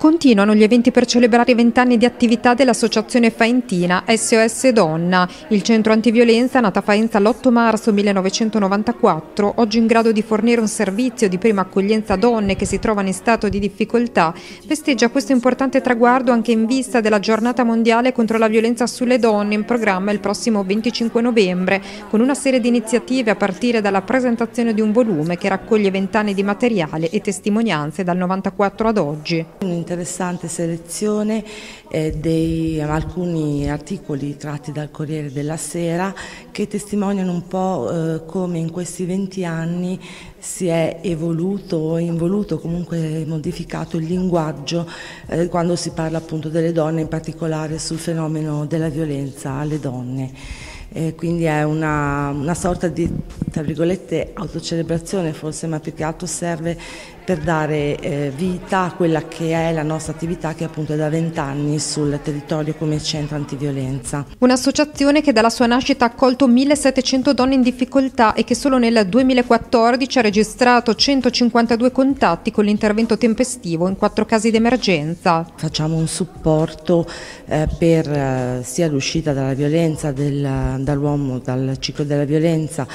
Continuano gli eventi per celebrare i vent'anni di attività dell'Associazione Faentina SOS Donna. Il centro antiviolenza, nata a Faenza l'8 marzo 1994, oggi in grado di fornire un servizio di prima accoglienza a donne che si trovano in stato di difficoltà, festeggia questo importante traguardo anche in vista della giornata mondiale contro la violenza sulle donne in programma il prossimo 25 novembre, con una serie di iniziative a partire dalla presentazione di un volume che raccoglie vent'anni di materiale e testimonianze dal 94 ad oggi interessante selezione eh, di alcuni articoli tratti dal Corriere della Sera che testimoniano un po' eh, come in questi 20 anni si è evoluto o involuto, comunque modificato il linguaggio eh, quando si parla appunto delle donne, in particolare sul fenomeno della violenza alle donne. Eh, quindi è una, una sorta di tra virgolette autocelebrazione forse, ma più che altro serve per dare eh, vita a quella che è la nostra attività che appunto è da vent'anni sul territorio come centro antiviolenza. Un'associazione che dalla sua nascita ha accolto 1700 donne in difficoltà e che solo nel 2014 ha registrato 152 contatti con l'intervento tempestivo in quattro casi d'emergenza. Facciamo un supporto eh, per eh, sia l'uscita dalla violenza dall'uomo, dal ciclo della violenza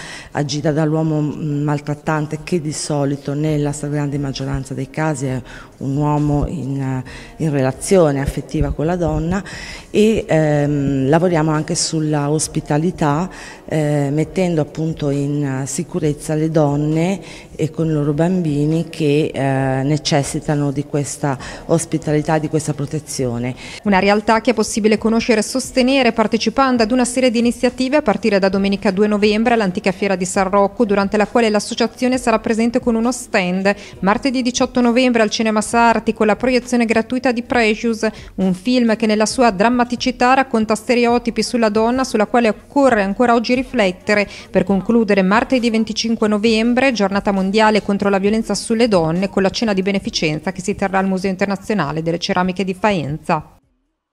agita dall'uomo mm, maltrattante che di solito nella stragrande maggioranza dei casi è un uomo in, in relazione affettiva con la donna e ehm, lavoriamo anche sulla ospitalità eh, mettendo appunto in sicurezza le donne e con i loro bambini che eh, necessitano di questa ospitalità, di questa protezione. Una realtà che è possibile conoscere e sostenere partecipando ad una serie di iniziative a partire da domenica 2 novembre all'antica fiera di San Rocco durante la quale l'associazione sarà presente con uno stand martedì 18 novembre al Cinema Sarti con la proiezione gratuita di Precious, un film che nella sua drammaticità racconta stereotipi sulla donna sulla quale occorre ancora oggi riflettere per concludere martedì 25 novembre, giornata mondiale contro la violenza sulle donne, con la cena di beneficenza che si terrà al Museo Internazionale delle Ceramiche di Faenza.